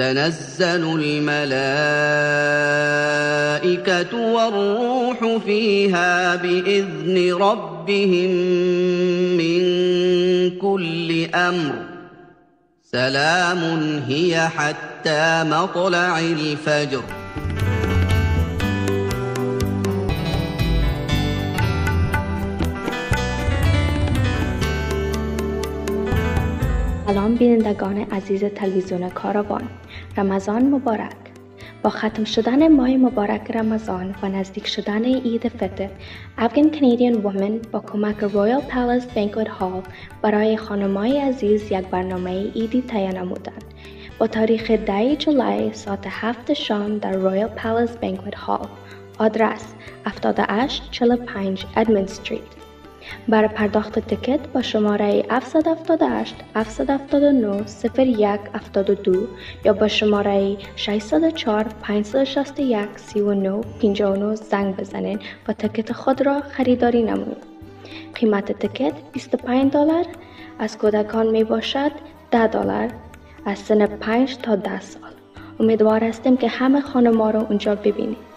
تنزل الملائكة والروح فيها بإذن ربهم من كل أمر. سلام هي حتى مطلع الفجر. سلام بینندگان عزیز تلویزیون کاروان. رمضان مبارک. با ختم شدن ماه مبارک رمضان و نزدیک شدن عید فطر Afghan Canadian Women با کمک Royal Palace Banquet Hall برای خانمای عزیز یک برنامه عیدی تهیه نمودند. با تاریخ 10 جولای ساعت 7 شام در Royal Palace Banquet Hall آدرس 7845 Edmonds Street برای پرداخت تکت با شماره 778 779 01 72 یا با شماره 604 561 39 59 زنگ بزنید و تکت خود را خریداری نمایید. قیمت تکت 25 دلار از کودکان می باشد 10 دلار از سن 5 تا 10 سال. امیدوار هستیم که همه خانم را اونجا ببینید.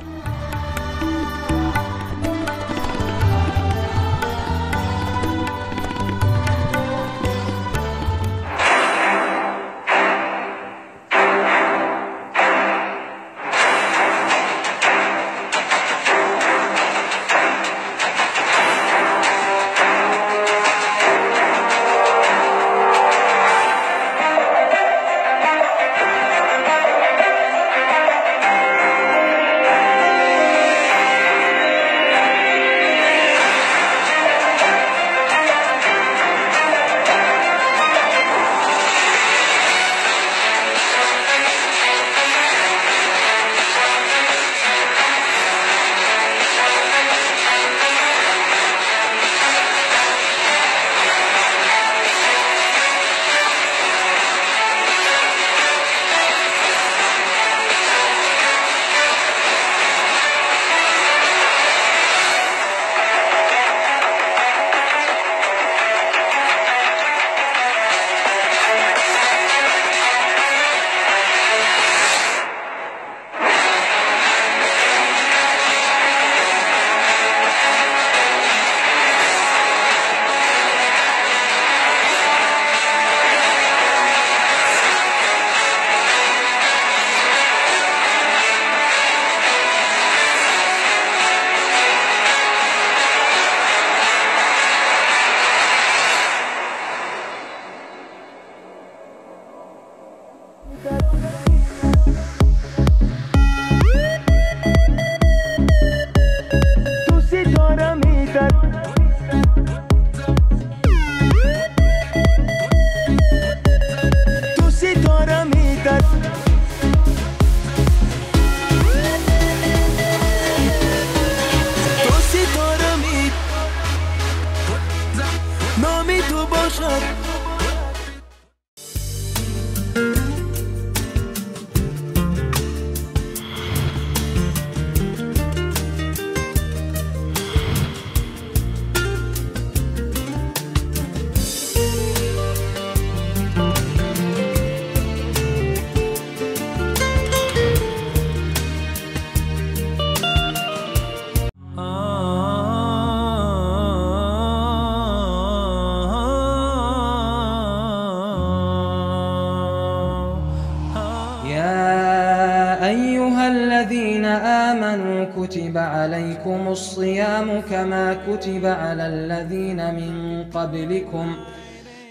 عليكم الصيام كما كتب على الذين من قبلكم.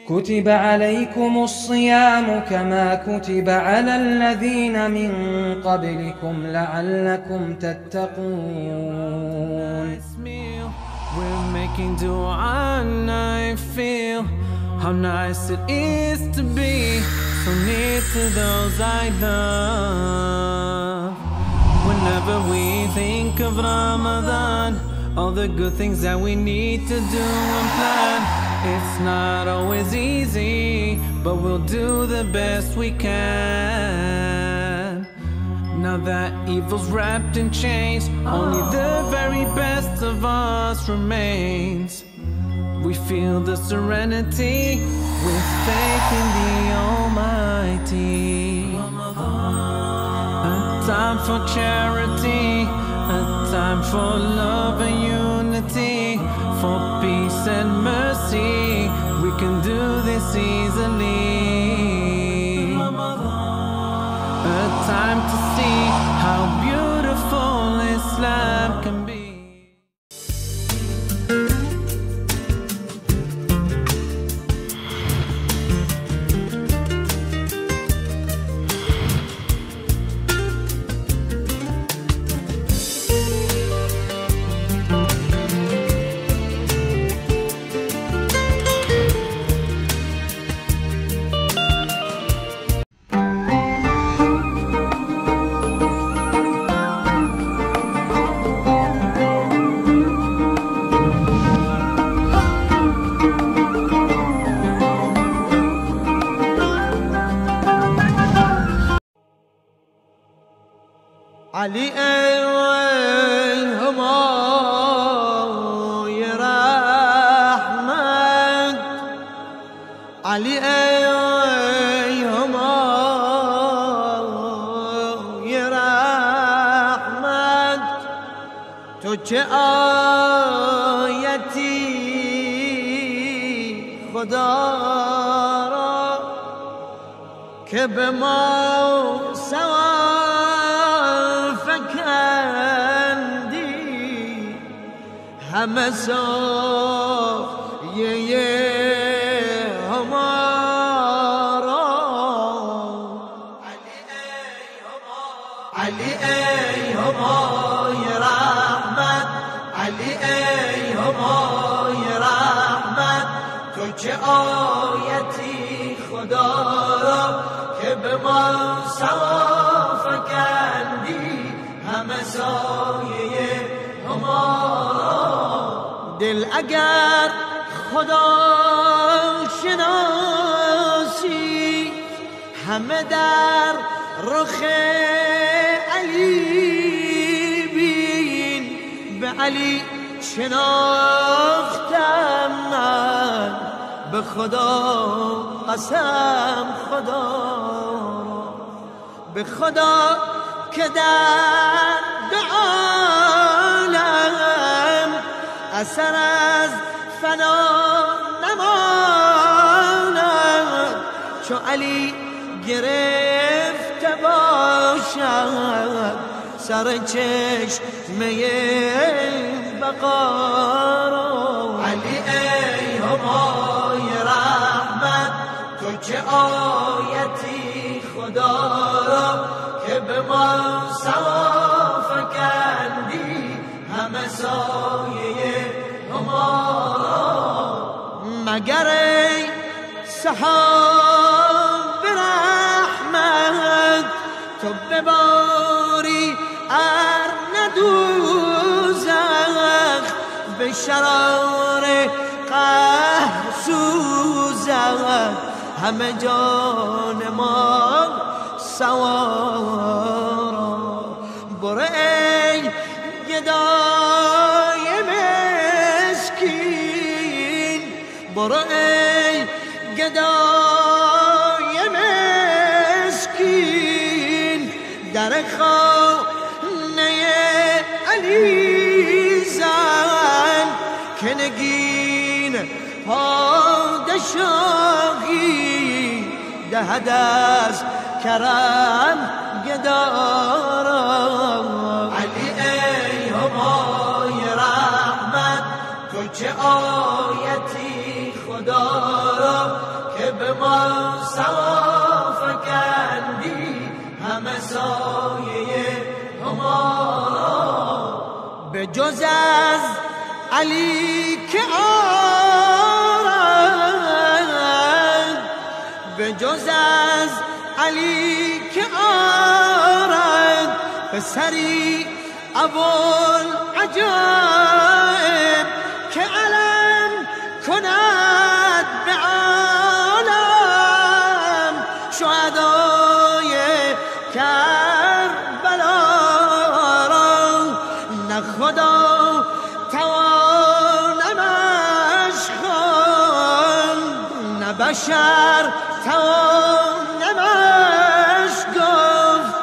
كتب عليكم الصيام كما كتب على الذين من قبلكم لعلكم تتقون. We're making dua and I feel how nice it is to be so near to those I love. Whenever we think of Ramadan, all the good things that we need to do and plan. It's not always easy, but we'll do the best we can. Now that evil's wrapped in chains, only the very best of us remains. We feel the serenity with faith in the Almighty. A time for charity, a time for love and unity, for peace and mercy. We can do this easily. A time to see how beautiful Islam علی ای همای رحمت. علی ای همای رحمت. تو چه آیتی خدا را که به ما سوا فکندی همه سایه همارا دل اگر خدا شناسی همه در رخ علی بین به علی شناختم من. به خدا قسم خدا. به خدا که در دو عالم اثر از فنا نماند. چو علی گرفته باشد سر چشمه بقا را. علی ای همای رحمت تو چه آیتی خدا را که به ما سوا فکندی همه سایه همارا مگر ای سحاب بباری ار ندوزخ به شرار قهر سوزد همه جان ما سوارا برو ای گدای مسکین برو ای پادشاهی دهد از کرم گدارا علی ای همای رحمت تو چه آیتی خدا را که به ما سوا فکندی همه سایه همارا به جز از علی که آرد جز از علی که آرد پسری اول عجایب. بشر توانمش گفت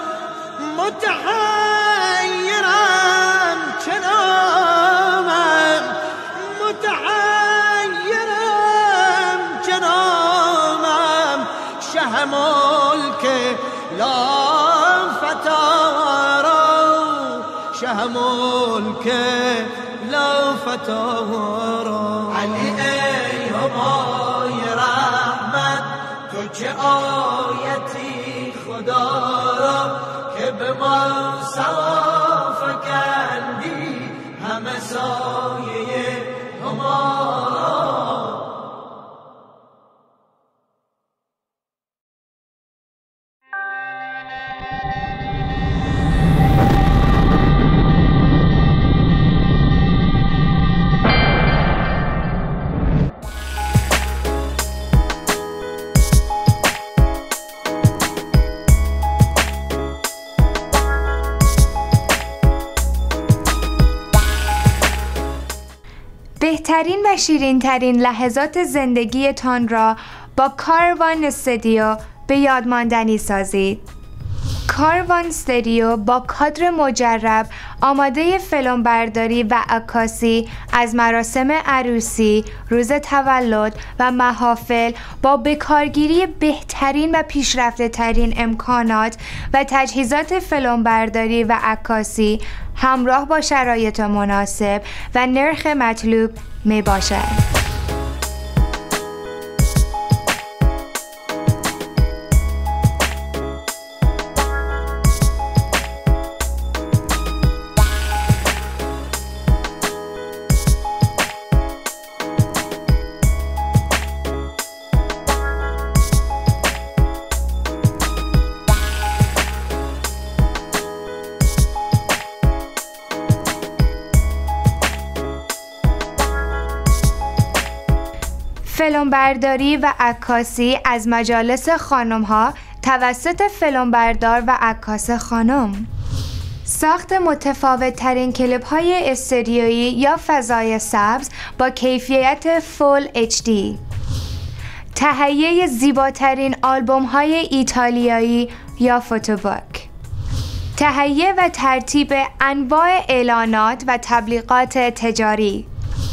متحیرم کنامم متحیرم کنامم شه ملک لا فتارا شه ملک لا فتارا آیتی خدا را که به ما سوا شیرین ترین لحظات زندگیتان را با کاروان استودیو به یاد ماندنی سازید. کاروان استودیو با کادر مجرب آماده فیلم برداری و عکاسی از مراسم عروسی، روز تولد و محافل با بکارگیری بهترین و پیشرفته ترین امکانات و تجهیزات فیلم برداری و عکاسی همراه با شرایط مناسب و نرخ مطلوب می باشد. فیلمبرداری و عکاسی از مجالس خانم ها توسط فیلمبردار و عکاس خانم. ساخت متفاوت ترین کلیپ های استودیویی یا فضای سبز با کیفیت فول HD تهیه زیباترین آلبوم های ایتالیایی یا فوتوبوک تهیه و ترتیب انواع اعلانات و تبلیغات تجاری.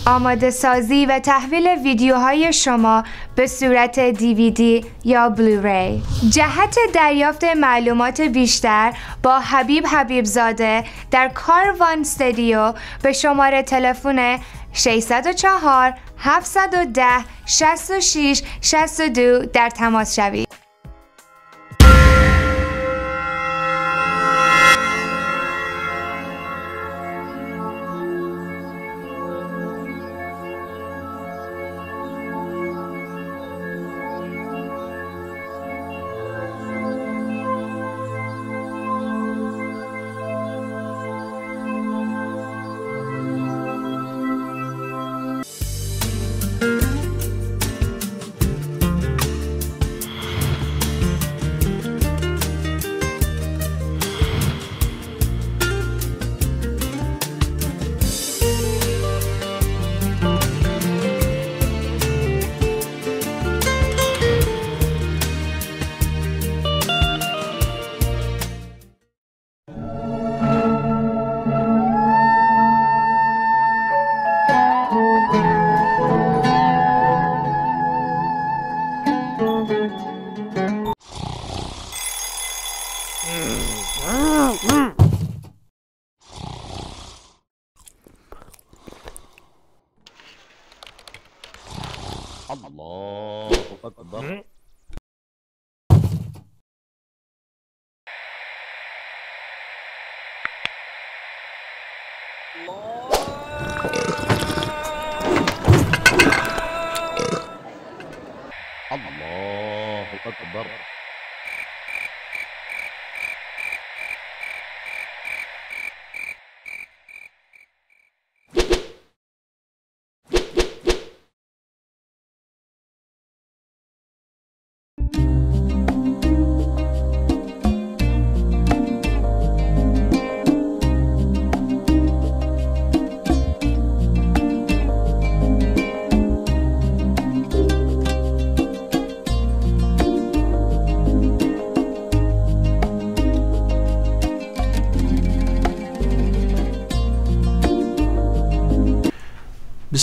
آماده سازی و تحویل ویدیوهای شما به صورت دیویدی یا بلوری جهت دریافت معلومات بیشتر با حبیب حبیبزاده در کاروان استودیو به شماره تلفن 604 710 66 62 در تماس شوید.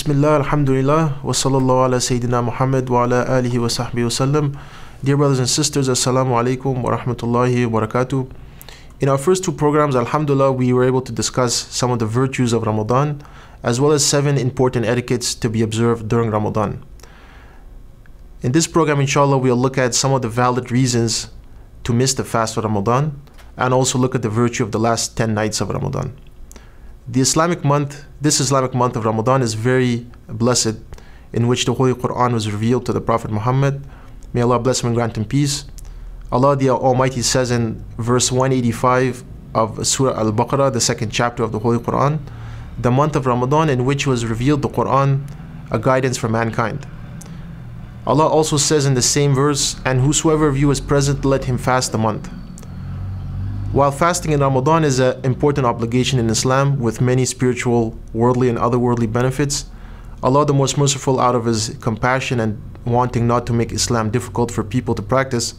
Bismillah, alhamdulillah, wa sallallahu ala Sayyidina Muhammad wa ala alihi wa sahbihi wa. Dear brothers and sisters, assalamu alaikum wa rahmatullahi wa barakatuh. In our first two programs, alhamdulillah, we were able to discuss some of the virtues of Ramadan, as well as seven important etiquettes to be observed during Ramadan. In this program, inshallah, we'll look at some of the valid reasons to miss the fast of Ramadan, and also look at the virtue of the last 10 nights of Ramadan. The Islamic month, this Islamic month of Ramadan is very blessed, in which the Holy Quran was revealed to the Prophet Muhammad. May Allah bless him and grant him peace. Allah the Almighty says in verse 185 of Surah Al Baqarah, the second chapter of the Holy Quran, the month of Ramadan in which was revealed the Quran, a guidance for mankind. Allah also says in the same verse, And whosoever of you is present, let him fast the month. While fasting in Ramadan is an important obligation in Islam with many spiritual, worldly, and otherworldly benefits, Allah, the Most Merciful, out of His compassion and wanting not to make Islam difficult for people to practice,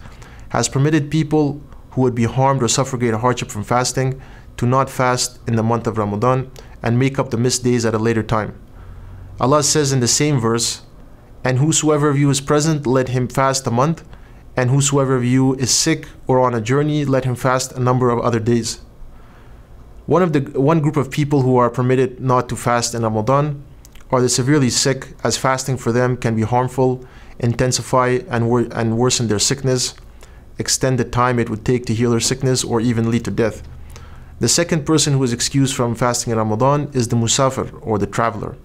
has permitted people who would be harmed or suffer great hardship from fasting to not fast in the month of Ramadan and make up the missed days at a later time. Allah says in the same verse, And whosoever of you is present, let him fast a month and whosoever of you is sick or on a journey, let him fast a number of other days. One of the one group of people who are permitted not to fast in Ramadan are the severely sick, as fasting for them can be harmful, intensify and, wor- and worsen their sickness, extend the time it would take to heal their sickness, or even lead to death. The second person who is excused from fasting in Ramadan is the musafir or the traveler.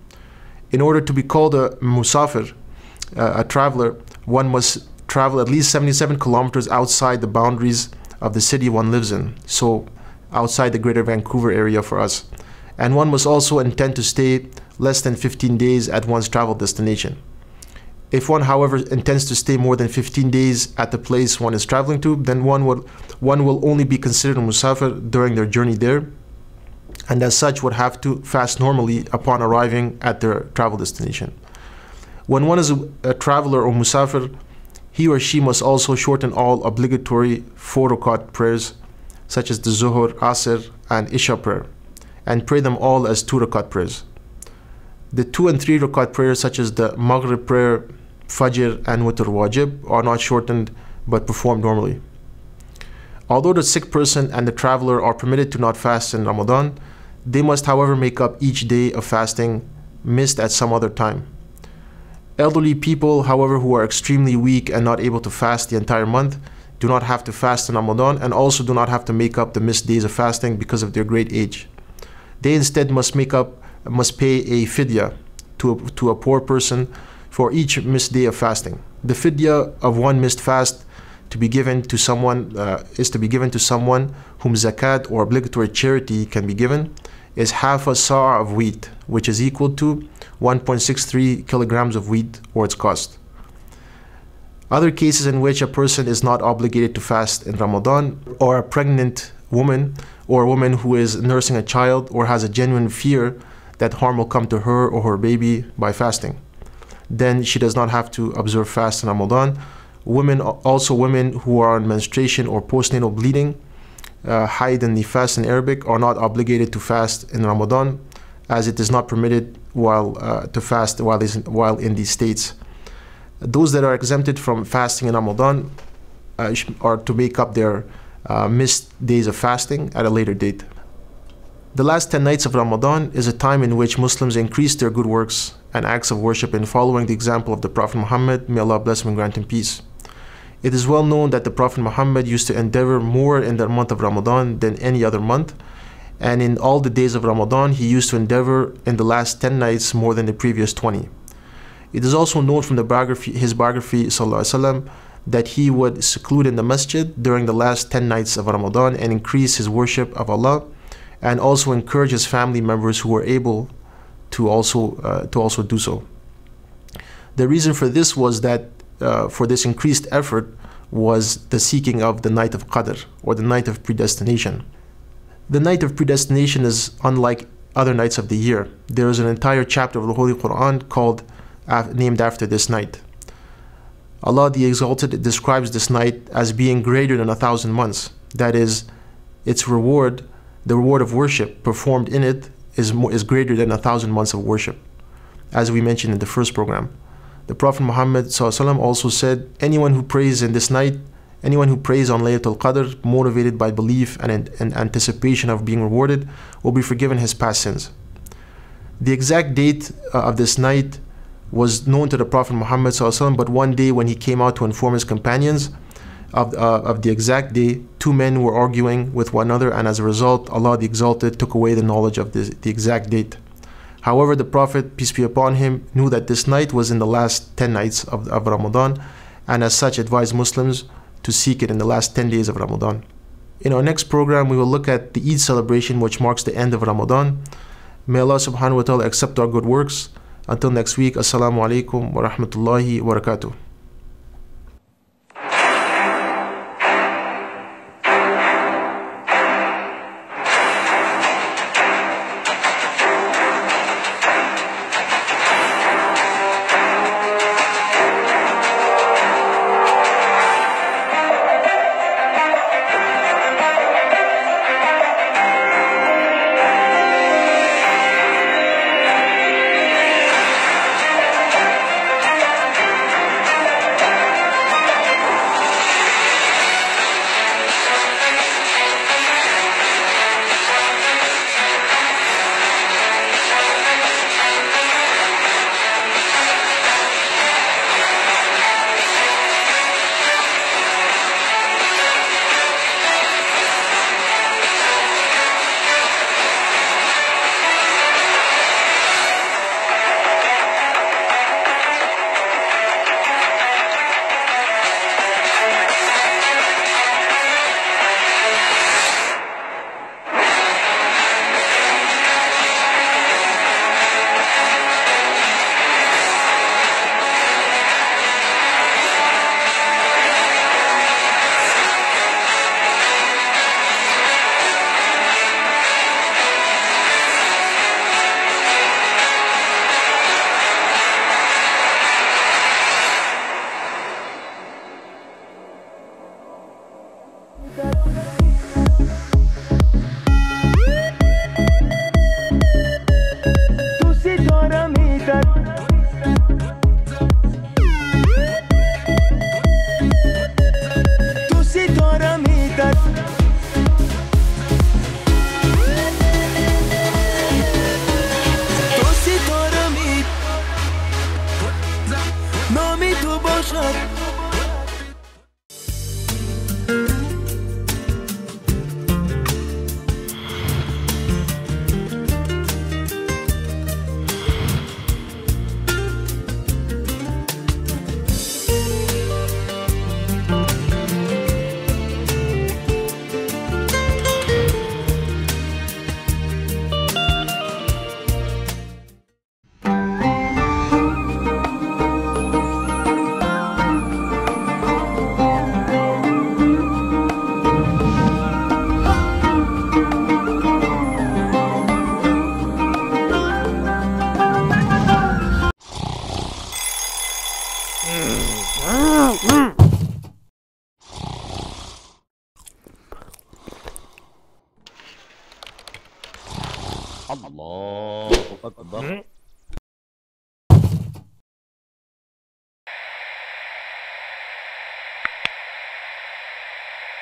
In order to be called a musafir, uh, a traveler, one must travel at least 77 kilometers outside the boundaries of the city one lives in, so outside the greater Vancouver area for us. And one must also intend to stay less than 15 days at one's travel destination. If one, however, intends to stay more than 15 days at the place one is traveling to, then one will, one will only be considered a musafir during their journey there, and as such would have to fast normally upon arriving at their travel destination. When one is a, a traveler or musafir, he or she must also shorten all obligatory four rakat prayers, such as the Zuhur, Asr, and Isha prayer, and pray them all as two rakat prayers. The two and three rakat prayers, such as the Maghrib prayer, Fajr, and Witr Wajib, are not shortened but performed normally. Although the sick person and the traveler are permitted to not fast in Ramadan, they must, however, make up each day of fasting missed at some other time. Elderly people, however, who are extremely weak and not able to fast the entire month, do not have to fast in Ramadan and also do not have to make up the missed days of fasting because of their great age. They instead must make up must pay a fidya to a, to a poor person for each missed day of fasting. The fidya of one missed fast to be given to someone uh, is to be given to someone whom zakat or obligatory charity can be given is half a sa' of wheat, which is equal to 1.63 kilograms of wheat or its cost. Other cases in which a person is not obligated to fast in Ramadan or a pregnant woman or a woman who is nursing a child or has a genuine fear that harm will come to her or her baby by fasting. Then she does not have to observe fast in Ramadan. Women, also women who are on menstruation or postnatal bleeding, uh, haid and nifas in Arabic, are not obligated to fast in Ramadan as it is not permitted while uh, to fast while, is, while in these states. Those that are exempted from fasting in Ramadan uh, are to make up their uh, missed days of fasting at a later date. The last 10 nights of Ramadan is a time in which Muslims increase their good works and acts of worship in following the example of the Prophet Muhammad, may Allah bless him and grant him peace. It is well known that the Prophet Muhammad used to endeavor more in the month of Ramadan than any other month, and in all the days of Ramadan, he used to endeavor in the last 10 nights more than the previous 20. It is also known from the biography, his biography وسلم, that he would seclude in the masjid during the last 10 nights of Ramadan and increase his worship of Allah and also encourage his family members who were able to also, uh, to also do so. The reason for this was that uh, for this increased effort was the seeking of the night of Qadr or the night of predestination. The night of predestination is unlike other nights of the year. There is an entire chapter of the Holy Quran called named after this night. Allah the Exalted describes this night as being greater than a thousand months. That is, its reward, the reward of worship performed in it, is, is greater than a thousand months of worship. as we mentioned in the first program. The Prophet Muhammad also said, Anyone who prays in this night, anyone who prays on Laylatul Qadr, motivated by belief and, and anticipation of being rewarded, will be forgiven his past sins. The exact date uh, of this night was known to the Prophet Muhammad but one day when he came out to inform his companions of, uh, of the exact day, two men were arguing with one another, and as a result, Allah the Exalted took away the knowledge of the, the exact date. However, the Prophet, peace be upon him, knew that this night was in the last 10 nights of, of Ramadan, and as such advised Muslims to seek it in the last 10 days of Ramadan. In our next program, we will look at the Eid celebration, which marks the end of Ramadan. May Allah subhanahu wa ta'ala accept our good works. Until next week, Assalamu alaikum wa rahmatullahi wa barakatuh.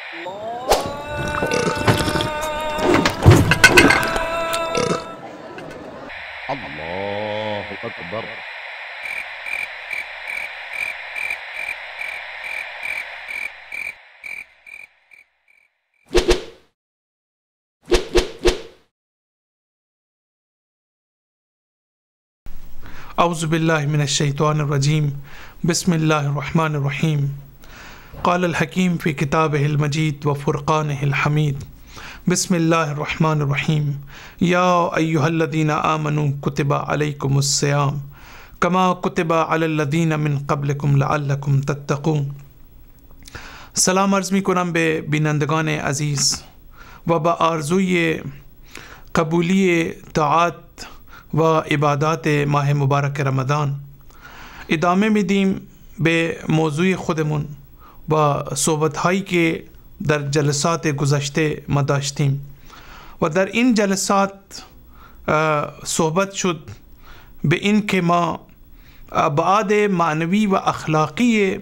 الله أكبر. أعوذ بالله من الشيطان الرجيم. بسم الله الرحمن الرحيم. قال الحکیم فی کتاب المجید و فرقان الحمید بسم اللہ الرحمن الرحیم۔ یا ایوہ الذین آمنوا کتب علیکم السیام کما کتب علی الذین من قبلکم لعلکم تتقون۔ سلام عرضمی کنم به بینندگان عزیز و با آرزوی قبولی طاعت و عبادات ماہ مبارک رمضان۔ ادامه میدیم به موضوع خودمون۔ با صحبت هایی که در جلسات گذشته ما داشتیم و در این جلسات صحبت شد به این که ما ابعاد معنوی و اخلاقی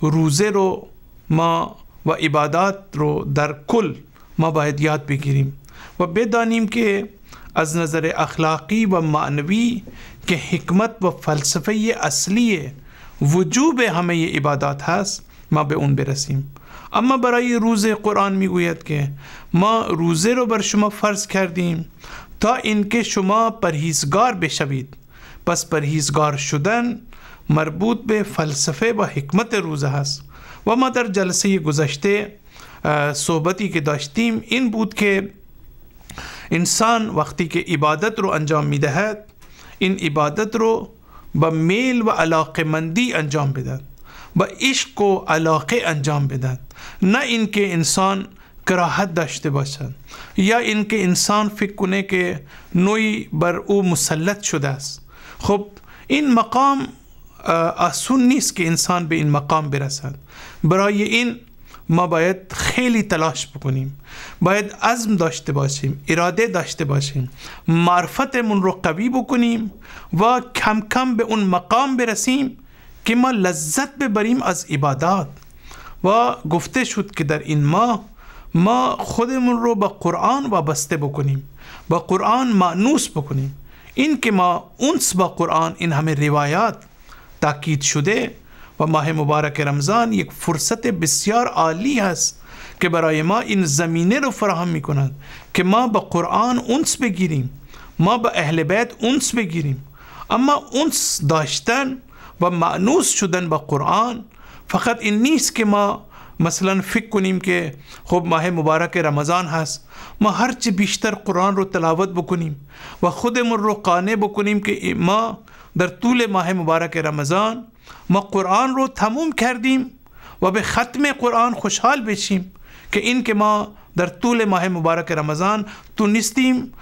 روزه رو، ما و عبادات رو در کل ما باید یاد بگیریم و بدانیم که از نظر اخلاقی و معنوی که حکمت و فلسفه اصلی وجوب همه عبادات هست ما به اون برسیم. اما برای روزه قرآن می‌گوید که ما روزه رو بر شما فرض کردیم تا اینکه شما پرهیزگار بشوید. پس پرهیزگار شدن مربوط به فلسفه و حکمت روزه هست. و ما در جلسه گذشته صحبتی که داشتیم این بود که انسان وقتی که عبادت رو انجام می‌دهد این عبادت رو با میل و علاقه مندی انجام بدهد. با عشق و علاقه انجام بدهد. نه اینکه انسان کراهت داشته باشد. یا اینکه انسان فکر کنه که نوعی بر او مسلط شده است. خب این مقام آسون نیست که انسان به این مقام برسد. برای این ما باید خیلی تلاش بکنیم. باید عزم داشته باشیم اراده داشته باشیم. معرفتمون رو قوی بکنیم و کم کم به اون مقام برسیم که ما لذت ببریم از عبادات. و گفته شد که در این ماه ما خودمون رو با قرآن وابسته بکنیم. با قرآن معنوس بکنیم. این که ما اونس با قرآن این همه روایات تاکید شده و ماه مبارک رمضان یک فرصت بسیار عالی هست که برای ما این زمینه رو فراهم می کند که ما با قرآن اونس بگیریم. ما با اهل بیت اونس بگیریم. اما اونس داشتن و معنوس شدن با قرآن، فقط این نیست که ما مثلا فکر کنیم که خب ماه مبارک رمضان هست، ما هرچی بیشتر قرآن رو تلاوت بکنیم و خودمون رو قانع بکنیم که ما در طول ماه مبارک رمضان ما قرآن رو تموم کردیم و به ختم قرآن خوشحال بشیم که این که ما در طول ماه مبارک رمضان تونستیم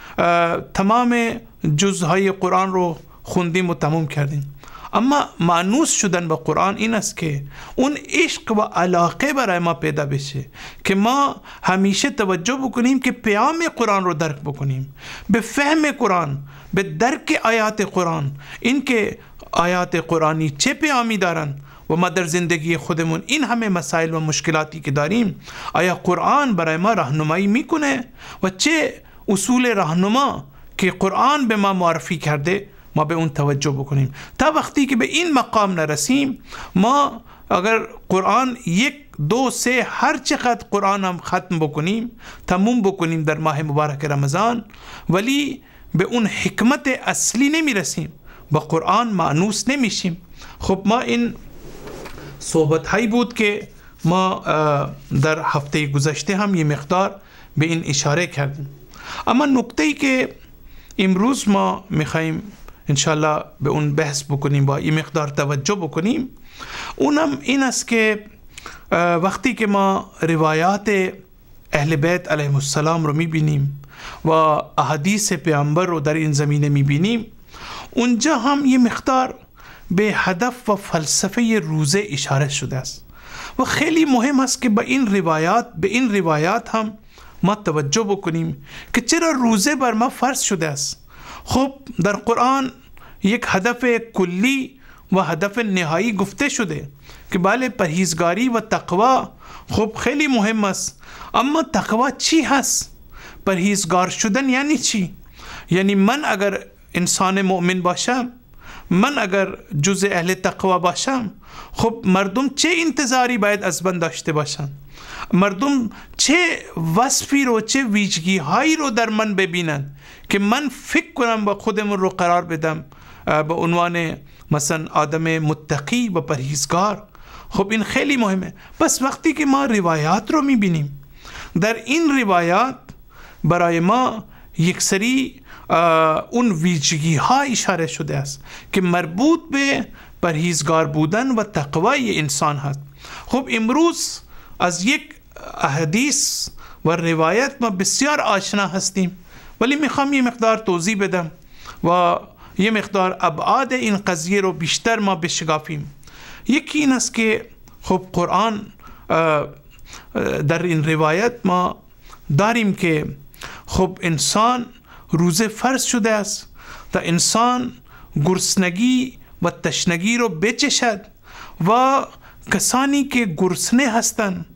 تمام جزهای قرآن رو خوندیم و تموم کردیم. اما معنوس شدن با قرآن این است که اون عشق و علاقه برای ما پیدا بشه که ما همیشه توجه بکنیم که پیام قرآن رو درک بکنیم، به فهم قرآن، به درک آیات قرآن. این که آیات قرآنی چه پیامی دارن و ما در زندگی خودمون این همه مسائل و مشکلاتی که داریم، آیا قرآن برای ما راهنمایی میکنه؟ و چه اصول راهنما که قرآن به ما معرفی کرده؟ ما به اون توجه بکنیم. تا وقتی که به این مقام نرسیم ما اگر قرآن یک دو سه هر چقدر قرآن هم ختم بکنیم تموم بکنیم در ماه مبارک رمضان ولی به اون حکمت اصلی نمی رسیم با قرآن معنوس نمیشیم. خب ما این صحبت هایی بود که ما در هفته گذشته هم یه مقدار به این اشاره کردیم. اما نکته ای که امروز ما میخواییم انشالله به اون بحث بکنیم با این مقدار توجه بکنیم اونم این است که وقتی که ما روایات اهل بیت علیهم السلام رو میبینیم و احادیث پیامبر رو در این زمینه میبینیم اونجا هم یه مقدار به هدف و فلسفه روزه اشاره شده است و خیلی مهم است که به این روایات به این روایات هم ما توجه بکنیم که چرا روزه بر ما فرض شده است خب در قرآن یک هدف کلی و هدف نهایی گفته شده که بله پرهیزگاری و تقوا خب خیلی مهم است. اما تقوا چی هست؟ پرهیزگار شدن یعنی چی؟ یعنی من اگر انسان مؤمن باشم من اگر جز اهل تقوا باشم خب مردم چه انتظاری باید از من داشته باشن؟ مردم چه وصفی رو چه ویژگی هایی رو در من ببینن که من فکر کنم با خودمون رو قرار بدم؟ به عنوان مثلا آدم متقی و پرهیزگار خب این خیلی مهمه پس وقتی که ما روایات رو میبینیم در این روایات برای ما یک سری اون ویژگی ها اشاره شده است که مربوط به پرهیزگار بودن و تقوای انسان هست خب امروز از یک حدیث و روایت ما بسیار آشنا هستیم ولی میخوام یه مقدار توضیح بدم و یه مقدار ابعاد این قضیه رو بیشتر ما بشگافیم یکی این است که خب قرآن در این روایت ما داریم که خب انسان روزه فرض شده است و انسان گرسنگی و تشنگی رو بچشد و کسانی که گرسنه هستند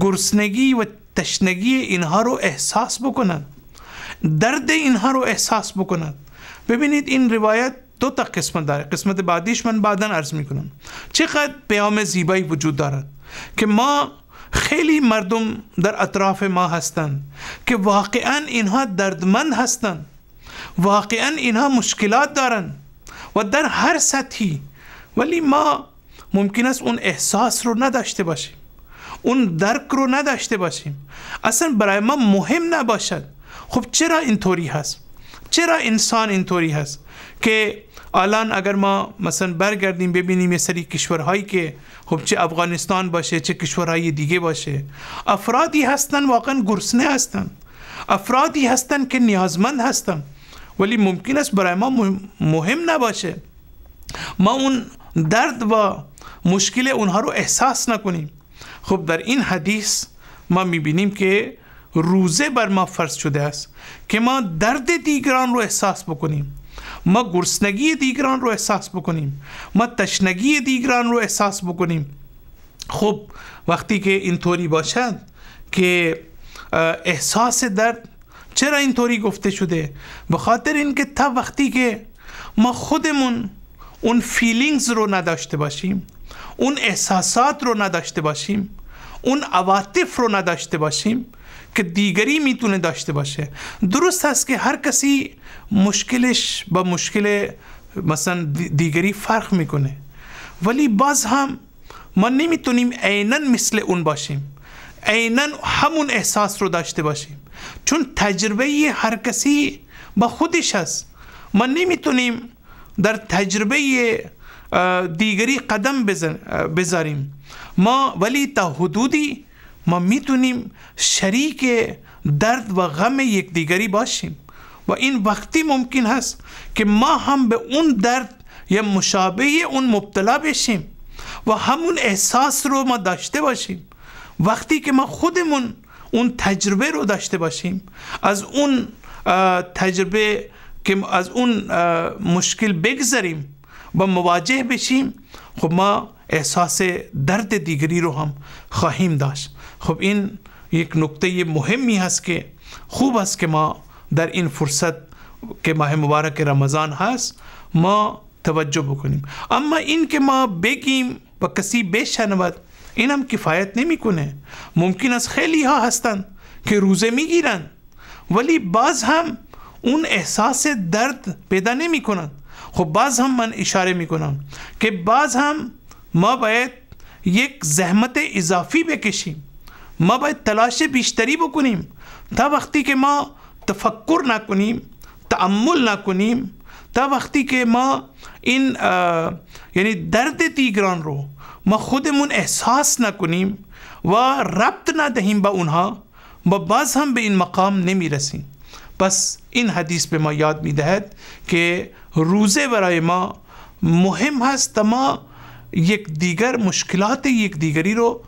گرسنگی و تشنگی اینها رو احساس بکنند. درد اینها رو احساس بکنند. ببینید این روایت دو تا قسمت داره. قسمت بعدیش من بعدا عرض می‌کنم. چقدر پیام زیبایی وجود دارد که ما خیلی مردم در اطراف ما هستند که واقعا اینها دردمند هستند. واقعا اینها مشکلات دارند و در هر سطحی. ولی ما ممکن است اون احساس رو نداشته باشیم. اون درک رو نداشته باشیم. اصلا برای ما مهم نباشد. خب چرا اینطوری هست؟ چرا انسان اینطوری هست که الان اگر ما مثلا برگردیم ببینیم یه سری کشورهایی که خب چه افغانستان باشه چه کشورهای دیگه باشه افرادی هستن واقعا گرسنه هستن. افرادی هستن که نیازمند هستن. ولی ممکن است برای ما مهم نباشه. ما اون درد و مشکل اونها رو احساس نکنیم. خب در این حدیث ما می‌بینیم که روزه بر ما فرض شده است که ما درد دیگران رو احساس بکنیم. ما گرسنگی دیگران رو احساس بکنیم. ما تشنگی دیگران رو احساس بکنیم. خب وقتی که اینطوری باشد که احساس درد چرا اینطوری گفته شده؟ به خاطر اینکه تا وقتی که ما خودمون اون فیلینگز رو نداشته باشیم اون احساسات رو نداشته باشیم اون عواطف رو نداشته باشیم که دیگری می‌تونه داشته باشه. درست هست که هر کسی مشکلش با مشکل مثلا دیگری فرق می‌کنه. ولی باز هم ما نمی‌تونیم عینا مثل اون باشیم. عینا همون احساس رو داشته باشیم. چون تجربه هر کسی با خودش هست ما نمی‌تونیم در تجربه دیگری قدم بذاریم. ما ولی تا حدودی ما می‌تونیم شریک درد و غم یکدیگری باشیم. و این وقتی ممکن هست که ما هم به اون درد یا مشابه اون مبتلا بشیم و همون احساس رو ما داشته باشیم. وقتی که ما خودمون اون تجربه رو داشته باشیم از اون تجربه که از اون مشکل بگذاریم و مواجه بشیم خب ما احساس درد دیگری رو هم خواهیم داشت۔ خب این یک نکته مهمی هست که خوب است که ما در این فرصت که ماه مبارک رمضان هست، ما توجه بکنیم۔ اما این که ما بگیم و کسی بشنود این هم کفایت نمیکنه۔ ممکن است خیلی ها هستند که روزه میگیرن، ولی باز هم اون احساس درد پیدا نمی کنند خب باز هم من اشاره می کنم که باز هم ما باید یک زحمت اضافی بکشیم. ما باید تلاش بیشتری بکنیم. تا وقتی که ما تفکر نکنیم تعمل نکنیم، تا وقتی که ما این یعنی درد دیگران رو ما خودمون احساس نکنیم و ربط ندهیم به اونها، ما باز هم به این مقام نمی رسیم پس این حدیث به ما یاد می دهد که روزه برای ما مهم هست تا ما یک دیگر مشکلات یک دیگری رو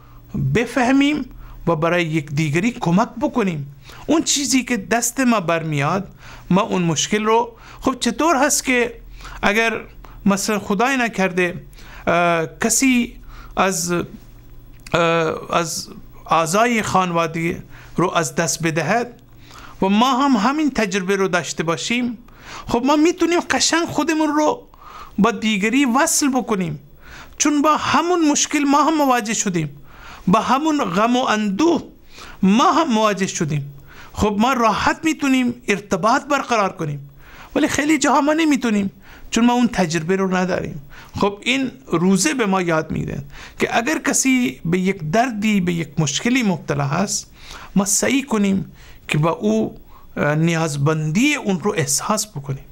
بفهمیم و برای یک دیگری کمک بکنیم. اون چیزی که دست ما برمیاد ما اون مشکل رو خب چطور هست که اگر مثلا خدای نکرده کسی از از اعضای خانواده رو از دست بدهد و ما هم همین تجربه رو داشته باشیم خب ما می‌تونیم قشنگ خودمون رو با دیگری وصل بکنیم. چون با همون مشکل ما هم مواجه شدیم. با همون غم و اندوه ما هم مواجه شدیم. خب ما راحت می‌تونیم ارتباط برقرار کنیم. ولی خیلی جاها ما نمی‌تونیم چون ما اون تجربه رو نداریم. خب این روزه به ما یاد میده که اگر کسی به یک دردی به یک مشکلی مبتلا هست ما سعی کنیم که با او نیازبندی اون رو احساس بکنیم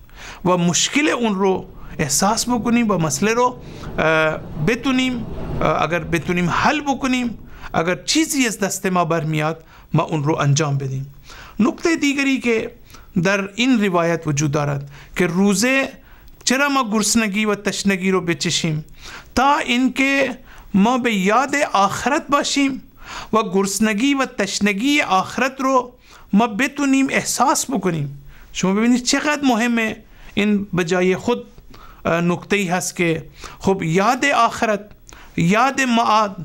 و مشکل اون رو احساس بکنیم و مسئله رو بتونیم اگر بتونیم حل بکنیم اگر چیزی از دست ما برمیاد، ما اون رو انجام بدیم. نکته دیگری که در این روایت وجود دارد که روزه چرا ما گرسنگی و تشنگی رو بچشیم؟ تا اینکه ما به یاد آخرت باشیم و گرسنگی و تشنگی آخرت رو ما بتونیم احساس بکنیم شما ببینید چقدر مهمه این به جای خود نکته ای هست که خب یاد آخرت، یاد معاد،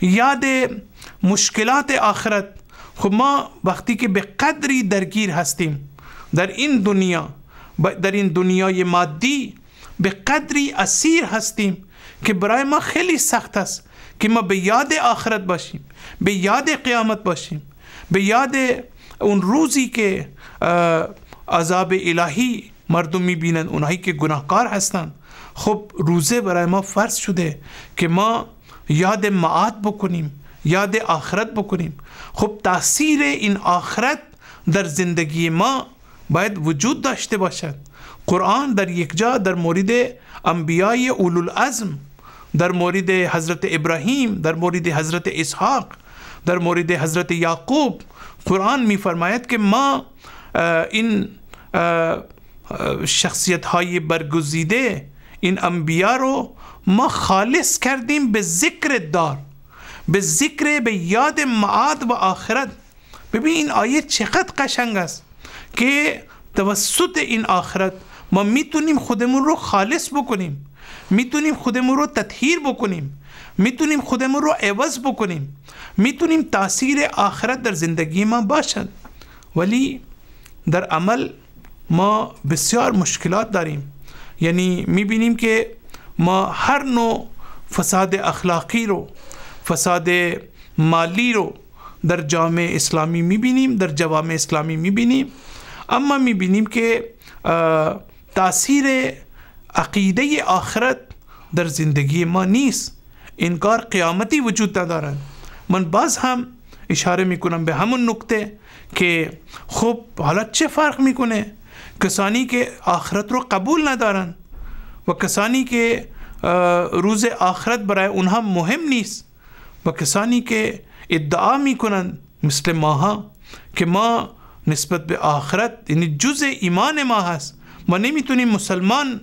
یاد مشکلات آخرت۔ خب ما وقتی که به قدری درگیر هستیم در این دنیا، در این دنیای مادی به قدری اسیر هستیم که برای ما خیلی سخت است که ما به یاد آخرت باشیم به یاد قیامت باشیم به یاد اون روزی که عذاب الهی مردم میبینن، اونایی که گناهکار هستند خب، روزه برای ما فرض شده که ما یاد معاد بکنیم، یاد آخرت بکنیم. خب تاثیر این آخرت در زندگی ما باید وجود داشته باشد. قرآن در یک جا، در مورد انبیای اولو العزم در مورد حضرت ابراهیم، در مورد حضرت اسحاق، در مورد حضرت یعقوب، قرآن میفرماید که ما این شخصیت های برگزیده این انبیا رو ما خالص کردیم به ذکر دار به ذکر به یاد معاد و آخرت. ببین این آیه چقدر قشنگ است که توسط این آخرت ما می‌تونیم خودمون رو خالص بکنیم می‌تونیم خودمون رو تطهیر بکنیم می‌تونیم خودمون رو عوض بکنیم می‌تونیم تاثیر آخرت در زندگی ما باشد. ولی در عمل ما بسیار مشکلات داریم. یعنی میبینیم که ما هر نوع فساد اخلاقی رو، فساد مالی رو در جامعه اسلامی میبینیم در جوامع اسلامی میبینیم اما میبینیم که تاثیر عقیده آخرت در زندگی ما نیست. انکار قیامتی وجود ندارد من باز هم اشاره میکنم به همون نکته که خب حالا چه فرق میکنه؟ کسانی که آخرت رو قبول ندارن و کسانی که روز آخرت برای اونها مهم نیست و کسانی که ادعا میکنن مثل ماها که ما نسبت به آخرت یعنی جز ایمان ما هست۔ ما نمیتونیم مسلمان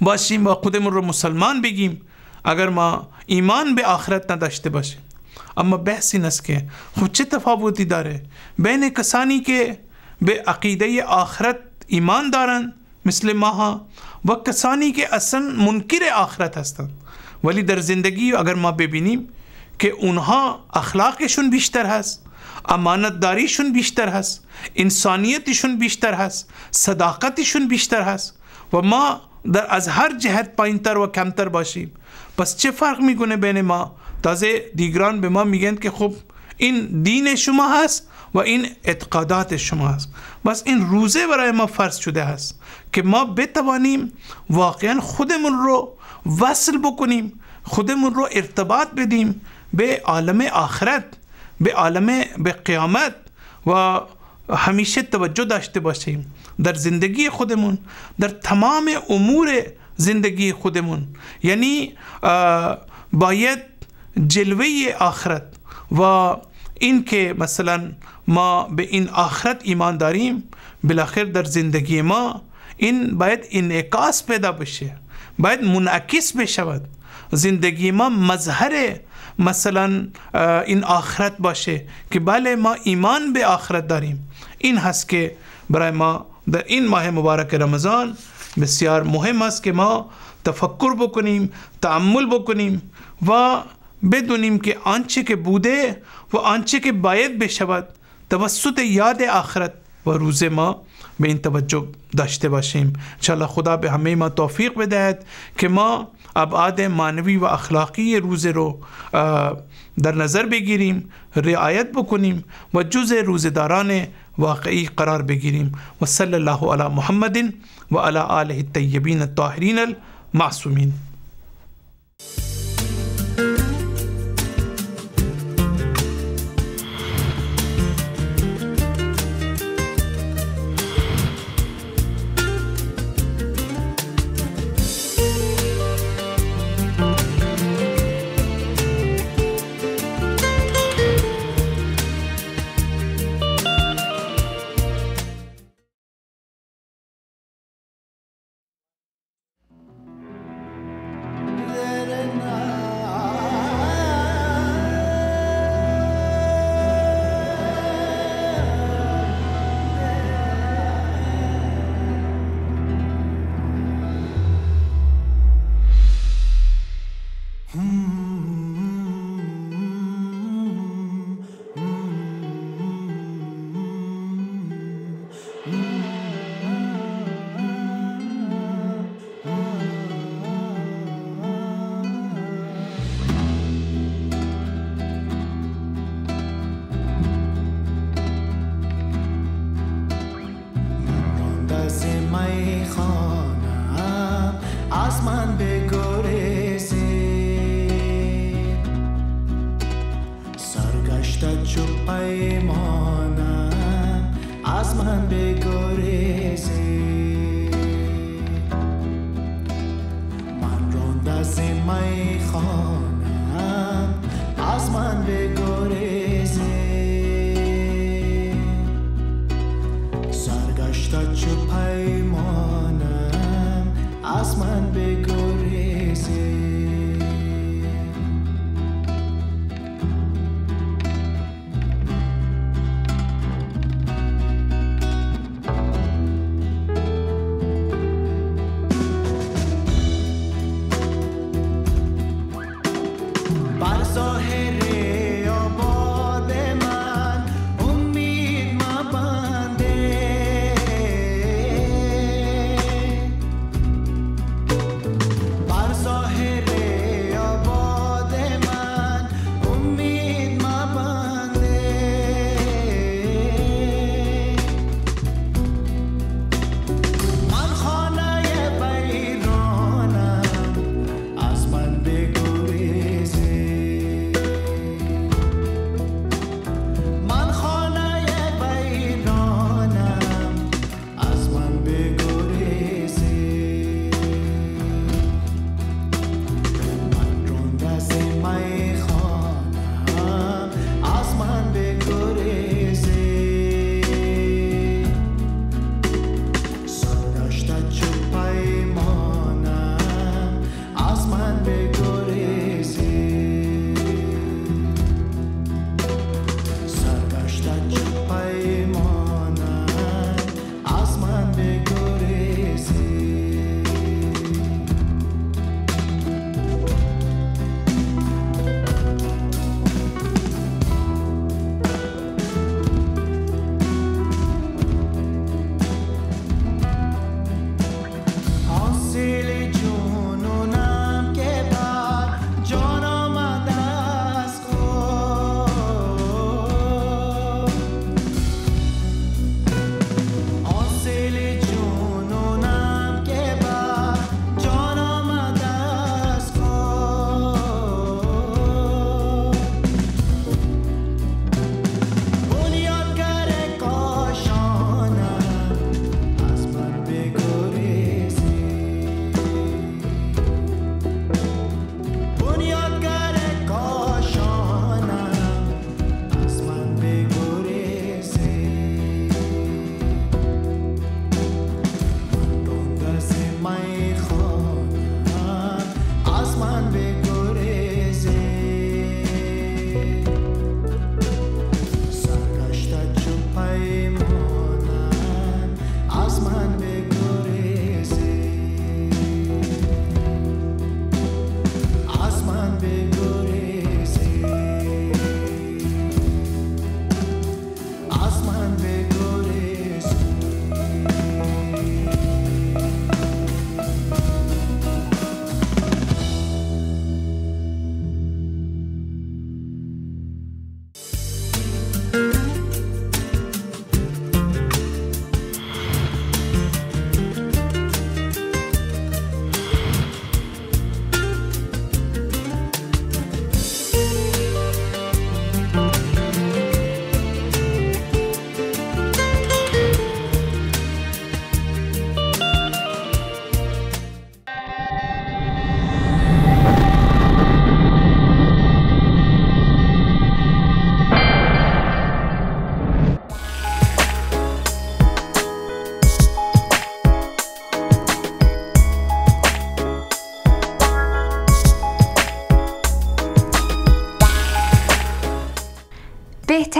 باشیم و خودمون رو مسلمان بگیم اگر ما ایمان به آخرت نداشته باشیم۔ اما بحث این است که خب چه تفاوتی داره؟ بین کسانی که به عقیده آخرت ایمان دارند مثل ماها و کسانی که اصلا منکر آخرت هستند ولی در زندگی اگر ما ببینیم که اونها اخلاقشون بیشتر هست امانت داریشون بیشتر هست انسانیتشون بیشتر هست صداقتشون بیشتر هست و ما در از هر جهت پایینتر و کمتر باشیم۔ پس چه فرق میکنه بین ما؟ تازه دیگران به ما میگن که خب این دین شما هست و این اعتقادات شما هست. بس این روزه برای ما فرض شده هست که ما بتوانیم واقعا خودمون رو وصل بکنیم خودمون رو ارتباط بدیم به عالم آخرت به عالم به قیامت و همیشه توجه داشته باشیم در زندگی خودمون در تمام امور زندگی خودمون. یعنی باید جلوه آخرت و این که مثلا ما به این آخرت ایمان داریم بالاخره در زندگی ما این باید انعکاس پیدا بشه باید منعکس بشود. زندگی ما مظهر مثلا این آخرت باشه که بله ما ایمان به آخرت داریم. این هست که برای ما در این ماه مبارک رمضان بسیار مهم است که ما تفکر بکنیم تعمل بکنیم و بدونیم که آنچه که بوده و آنچه که باید بشود توسط یاد آخرت و روز ما۔ به این توجه داشته باشیم۔ انشاءالله خدا به همه ما توفیق بدهد که ما ابعاد معنوی و اخلاقی روز رو در نظر بگیریم، رعایت بکنیم و جز روزداران واقعی قرار بگیریم۔ و صلی الله علی محمد و علی آله الطیبین الطاهرین المعصومین۔ Osman Bey.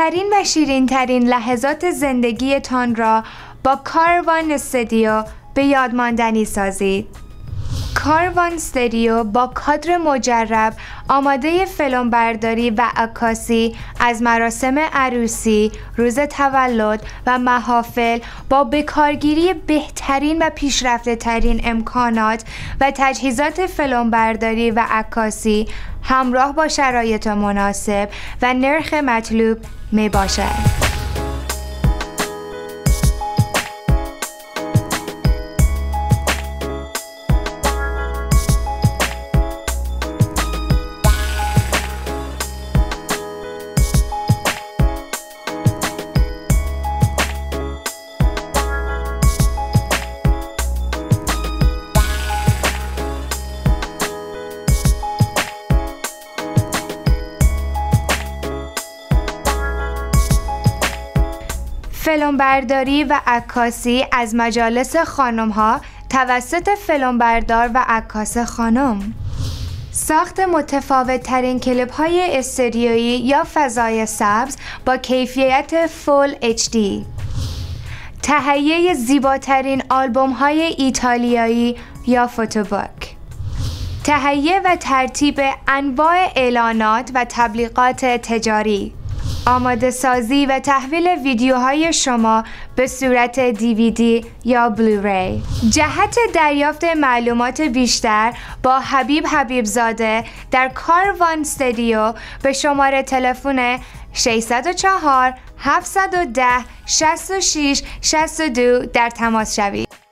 بهترین و شیرین ترین لحظات زندگی تان را با کاروان استدیو به یاد ماندنی سازید. کاروان استریو با کادر مجرب آماده فلم برداری و عکاسی از مراسم عروسی، روز تولد و محافل با بکارگیری بهترین و پیشرفته ترین امکانات و تجهیزات فلم برداری و عکاسی همراه با شرایط مناسب و نرخ مطلوب may فیلمبرداری و عکاسی از مجالس خانم ها توسط فیلمبردار و عکاس خانم. ساخت متفاوت ترین کلیپ های استودیویی یا فضای سبز با کیفیت فول HD تهیه زیباترین آلبوم های ایتالیایی یا فوتوبوک تهیه و ترتیب انواع اعلانات و تبلیغات تجاری. آماده سازی و تحویل ویدیوهای شما به صورت دیویدی یا بلوری. جهت دریافت معلومات بیشتر با حبیب حبیبزاده در کاروان استودیو به شماره تلفن 604 710 66 62 در تماس شوید.